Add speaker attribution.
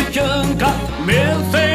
Speaker 1: được chân cặp miễn phí.